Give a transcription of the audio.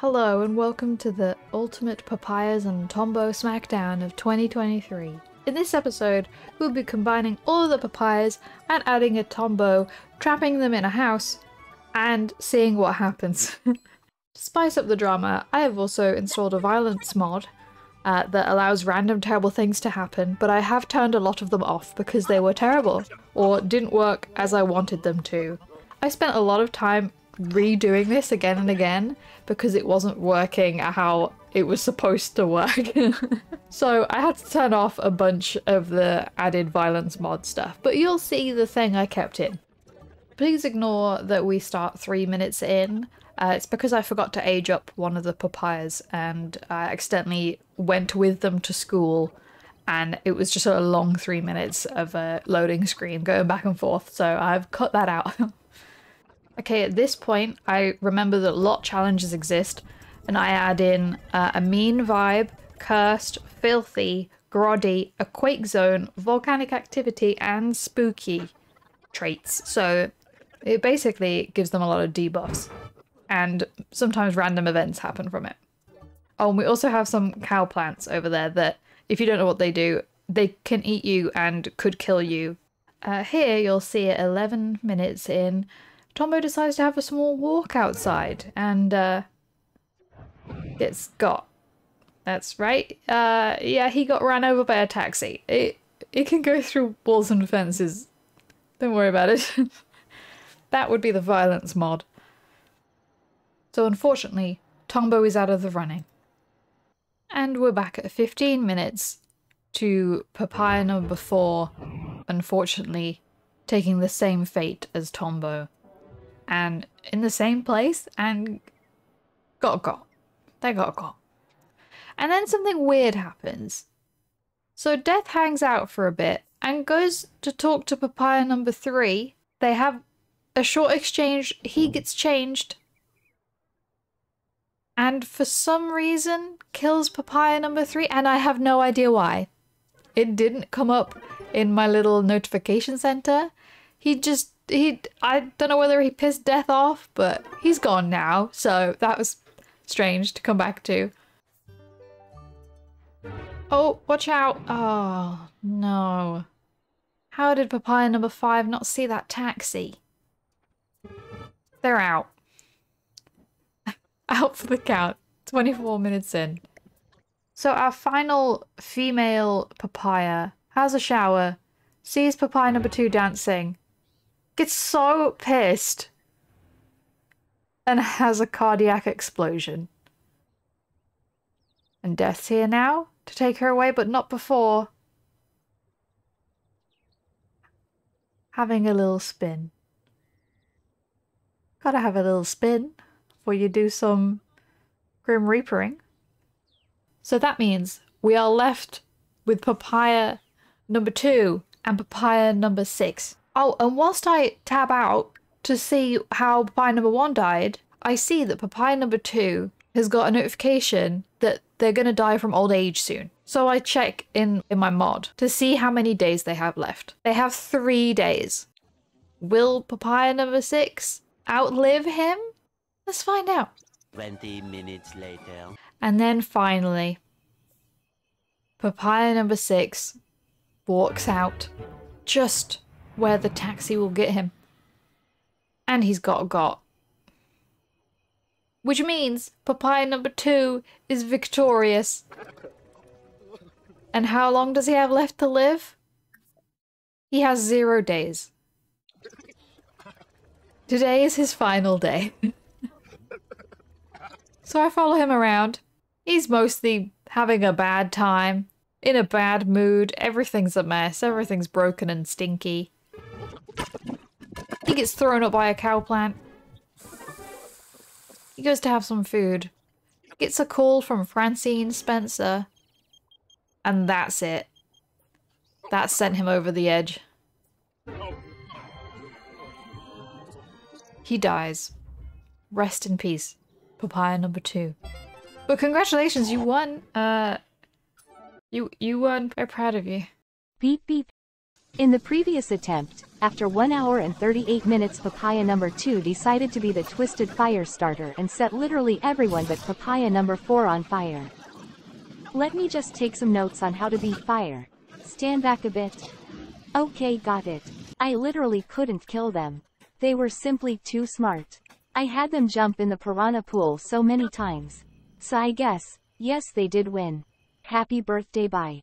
Hello and welcome to the Ultimate Papayas and Tombo Smackdown of 2023. In this episode, we'll be combining all the papayas and adding a Tombo, trapping them in a house, and seeing what happens. to spice up the drama, I have also installed a violence mod uh, that allows random terrible things to happen, but I have turned a lot of them off because they were terrible or didn't work as I wanted them to. I spent a lot of time redoing this again and again because it wasn't working how it was supposed to work. so I had to turn off a bunch of the added violence mod stuff, but you'll see the thing I kept in. Please ignore that we start three minutes in. Uh, it's because I forgot to age up one of the papayas and I accidentally went with them to school and it was just a long three minutes of a loading screen going back and forth, so I've cut that out. Okay, at this point, I remember that lot challenges exist, and I add in uh, a mean vibe, cursed, filthy, groggy, a quake zone, volcanic activity, and spooky traits. So it basically gives them a lot of debuffs, and sometimes random events happen from it. Oh, and we also have some cow plants over there that, if you don't know what they do, they can eat you and could kill you. Uh, here you'll see it 11 minutes in. Tombo decides to have a small walk outside and uh, gets got. That's right. Uh, yeah, he got ran over by a taxi. It it can go through walls and fences. Don't worry about it. that would be the violence mod. So unfortunately, Tombo is out of the running. And we're back at 15 minutes to papaya number 4, unfortunately, taking the same fate as Tombo and in the same place and got got. They got got. And then something weird happens. So Death hangs out for a bit and goes to talk to Papaya number three. They have a short exchange. He gets changed. And for some reason kills Papaya number three. And I have no idea why. It didn't come up in my little notification center. He just he I don't know whether he pissed death off, but he's gone now, so that was strange to come back to. Oh, watch out. Oh, no. How did papaya number five not see that taxi? They're out. out for the count. 24 minutes in. So our final female papaya has a shower, sees papaya number two dancing, gets so pissed and has a cardiac explosion. And Death's here now to take her away, but not before. Having a little spin. Gotta have a little spin before you do some Grim Reapering. So that means we are left with papaya number two and papaya number six. Oh, and whilst I tab out to see how papaya number one died, I see that papaya number two has got a notification that they're going to die from old age soon. So I check in, in my mod to see how many days they have left. They have three days. Will papaya number six outlive him? Let's find out. 20 minutes later. And then finally, papaya number six walks out just where the taxi will get him. And he's got a got. Which means papaya number two is victorious. And how long does he have left to live? He has zero days. Today is his final day. so I follow him around. He's mostly having a bad time, in a bad mood. Everything's a mess. Everything's broken and stinky. Gets thrown up by a cow plant. He goes to have some food. Gets a call from Francine Spencer. And that's it. That sent him over the edge. He dies. Rest in peace. Papaya number two. But congratulations, you won. Uh, you you won. Very proud of you. Beep beep. In the previous attempt, After 1 hour and 38 minutes papaya number 2 decided to be the twisted fire starter and set literally everyone but papaya number 4 on fire. Let me just take some notes on how to beat fire. Stand back a bit. Okay got it. I literally couldn't kill them. They were simply too smart. I had them jump in the piranha pool so many times. So I guess, yes they did win. Happy birthday bye.